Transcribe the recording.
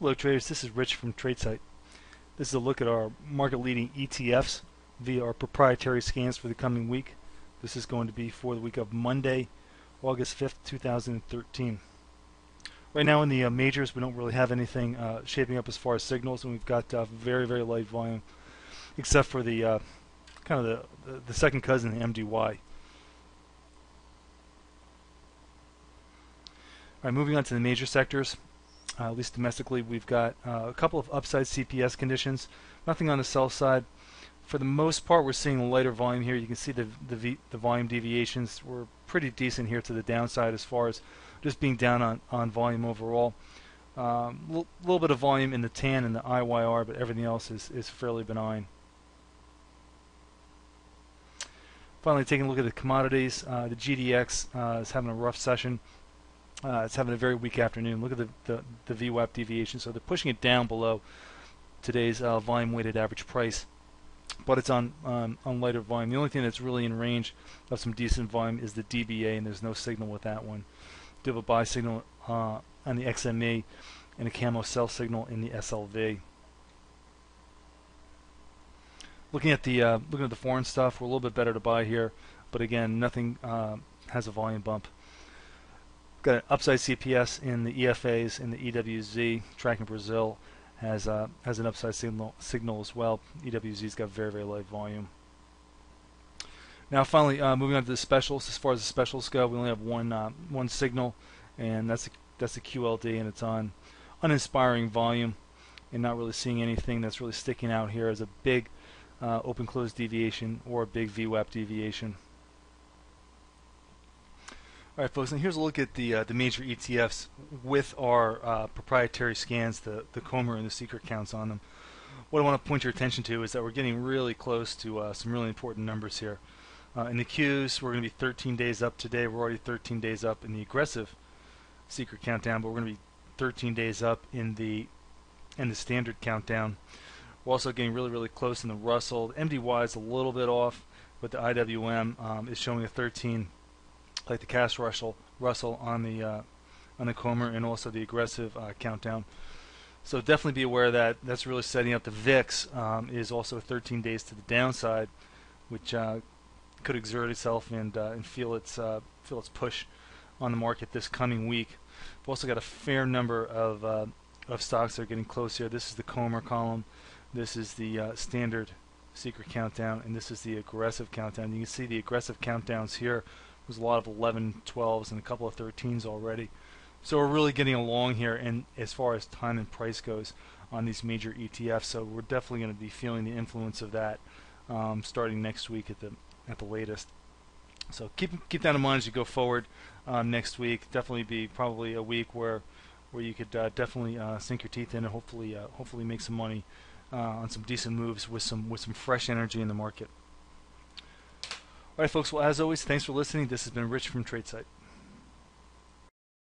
Hello traders, this is Rich from TradeSight. This is a look at our market leading ETFs via our proprietary scans for the coming week. This is going to be for the week of Monday, August 5th, 2013. Right now in the uh, majors we don't really have anything uh, shaping up as far as signals and we've got uh, very very light volume except for the uh, kind of the, the, second cousin the MDY. Alright, moving on to the major sectors. Uh, at least domestically, we've got uh, a couple of upside CPS conditions. Nothing on the sell side. For the most part, we're seeing lighter volume here. You can see the the, v, the volume deviations were pretty decent here to the downside as far as just being down on, on volume overall. A um, little bit of volume in the TAN and the IYR, but everything else is, is fairly benign. Finally, taking a look at the commodities, uh, the GDX uh, is having a rough session. Uh, it's having a very weak afternoon. Look at the, the, the VWAP deviation. So they're pushing it down below today's uh, volume weighted average price. But it's on, on lighter volume. The only thing that's really in range of some decent volume is the DBA, and there's no signal with that one. Do have a buy signal uh, on the XME and a camo sell signal in the SLV. Looking at the uh, looking at the foreign stuff, we're a little bit better to buy here, but again, nothing uh, has a volume bump. Got an upside CPS in the EFAs in the EWZ. Tracking Brazil has uh, has an upside signal signal as well. EWZ's got very very light volume. Now finally, uh, moving on to the specials. As far as the specials go, we only have one uh, one signal, and that's a, that's the QLD, and it's on uninspiring volume, and not really seeing anything that's really sticking out here as a big uh, open close deviation or a big VWAP deviation. All right, folks, and here's a look at the uh, the major ETFs with our uh, proprietary scans, the the Comber and the Seeker counts on them. What I want to point your attention to is that we're getting really close to uh, some really important numbers here. Uh, in the Qs, we're going to be 13 days up today. We're already 13 days up in the aggressive Seeker countdown, but we're going to be 13 days up in the in the standard countdown. We're also getting really really close in the Russell. The MDY is a little bit off, but the IWM um, is showing a 13 like the Cass Russell Russell on the uh, on the Comber and also the aggressive uh, countdown. So definitely be aware of that. That's really setting up the VIX um, is also 13 days to the downside, which uh, could exert itself and uh, and feel its uh, feel its push on the market this coming week. We've also got a fair number of uh, of stocks that are getting close here. This is the Comber column. This is the standard Seeker countdown, and this is the aggressive countdown. You can see the aggressive countdowns here there's a lot of 11, 12s, and a couple of 13s already. So we're really getting along here, and as far as time and price goes on these major ETFs, so we're definitely going to be feeling the influence of that um, starting next week at the at the latest. So keep keep that in mind as you go forward um, next week. Definitely be probably a week where where you could uh, definitely uh, sink your teeth in and hopefully uh, hopefully make some money uh, on some decent moves with some with some fresh energy in the market. All right, folks. Well, as always, thanks for listening. This has been Rich from TradeSight.